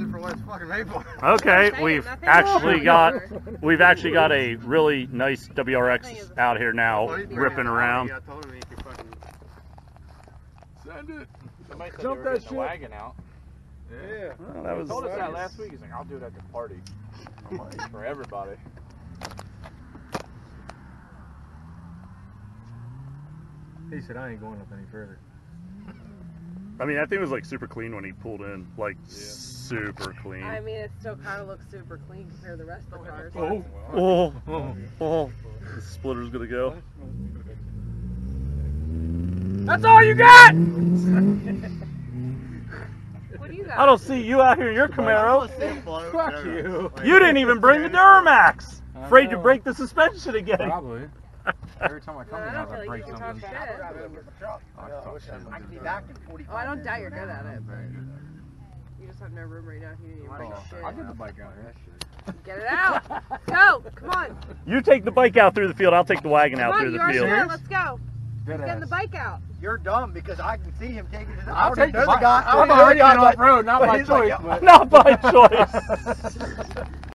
what it's fucking made for. Okay, saying, we've actually wrong. got we've actually got a really nice WRX out here now, Well, ripping around. I told him he could fucking. Send it. Somebody said Jump they were that shit. the wagon out. Yeah. Well, that He was told us that last week. He's like, I'll do it at the party. I'm like, for everybody. He said I ain't going up any further. I mean, that thing was like super clean when he pulled in, like super clean. I mean, it still kind of looks super clean compared to the rest of the cars. Oh, oh, oh, oh. The splitter's gonna go. That's all you got! What do you got? I don't see you out here in your Camaro. Fuck you. You didn't even bring the Duramax. Afraid to break the suspension again. Probably. Every time I No, come I in, don't I feel break like you can talk something. shit. I talk shit. I can be back in 45 Oh, I don't doubt you're good at it, but you just have no room right now. You need to bring shit. I'll get the bike out here. Get it out. Go. Come on. You take the bike out through the field. I'll take the wagon Come out on. through the already field. there. Let's go. Dead Getting the bike out. You're dumb because I can see him taking it. I'll already take the know bike. guy. I I'm already already on the off road, not but by he's like, choice. but- Not by choice.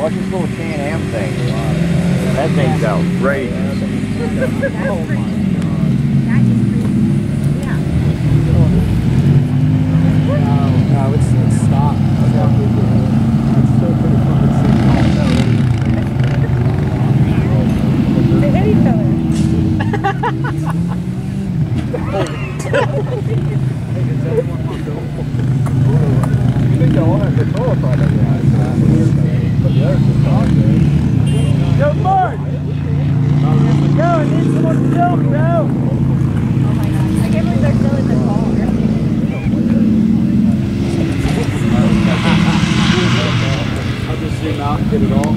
Byron, what's this little Can-Am thing? That thing's outrageous. Oh no, it's, it's stopped. It's still pretty fucking sick. You think they'll have the control product, but the others just not good. Go! Go, I need someone to film, bro! I can't believe they're still in the car. I'll just zoom out and get it all.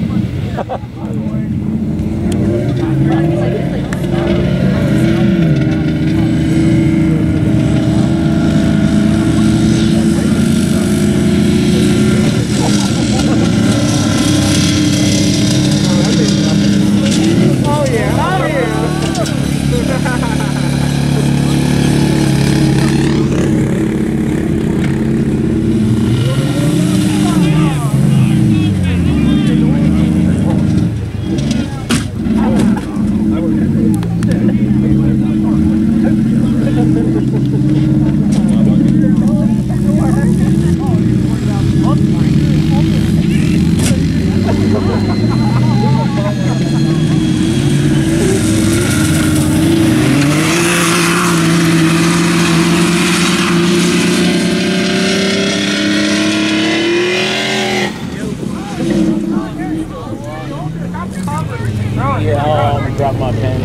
Yeah, I'll um, drop my pen.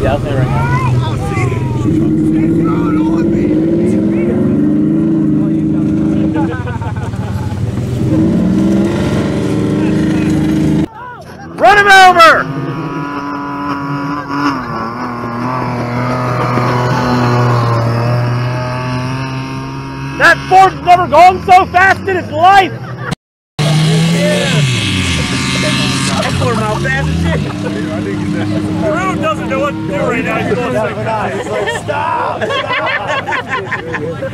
Yeah, I'll right now. Run him over! That Ford's never gone so fast in its life! Where my shit. Rude doesn't know what to do right now. He's going fast. He's like, stop!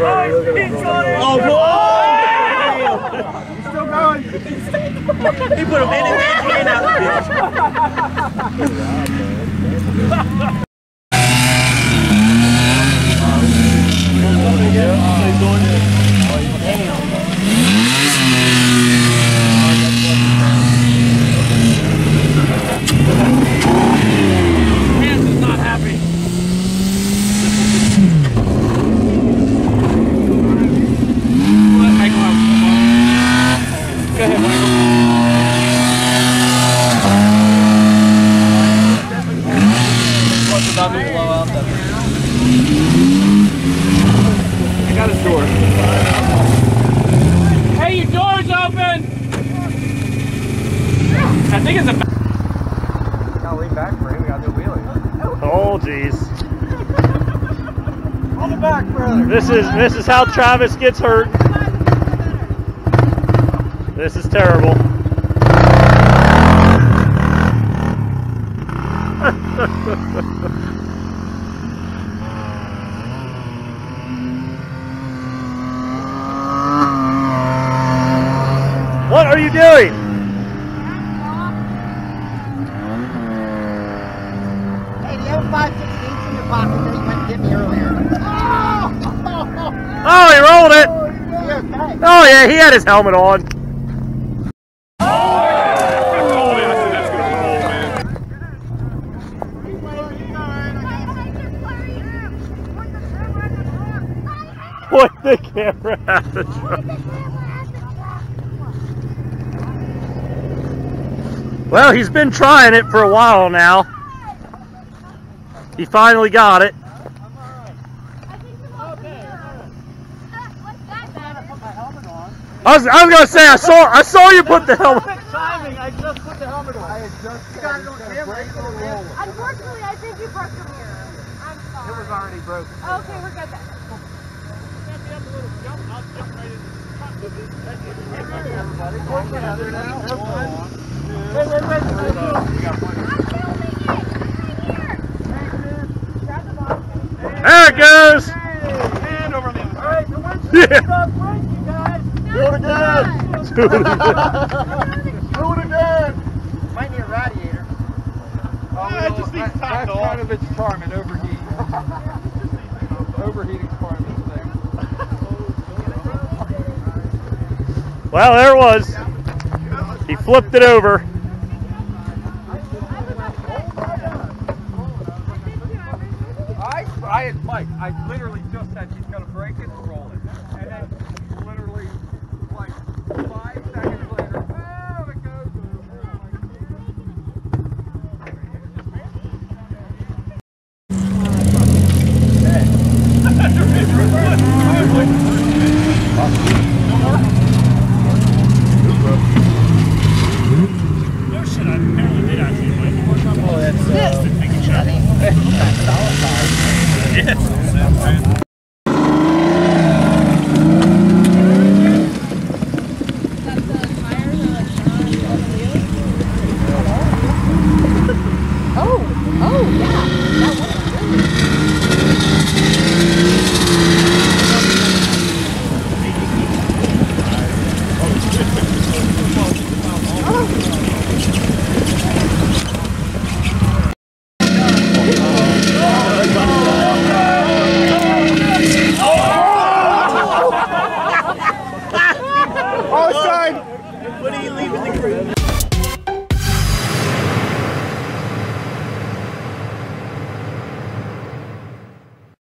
Oh, he's going in. Oh, He put a minute hand out door. Hey, your door's open! I think it's a back. Gotta lean back, for him. We got new wheelie. Oh, jeez. On the back, brother. This is this is how Travis gets hurt. This is terrible. You doing? Hey, do you have in your pocket that he went and get me earlier? Oh, he rolled it. Oh yeah, he had his helmet on. Point the camera at the truck. Well, he's been trying it for a while now. He finally got it. I was, I was gonna say I saw I saw you put the helmet. Timing, I just put the helmet on. I had just got it on camera. Unfortunately, I think you broke your mirror. I'm sorry. It was already broken. Okay, we're good then. I'm filming it. Grab the box. There it goes. Hand over the Alright, the wind's Yeah. breaking, guys. Do it again. Do it again. Do it again. Might need a radiator. Oh, Yeah, it just needs that, that's kind of its charm, it overheats. Overheating's part of its thing. Well, there it was. Flipped it over. I, I Mike, I literally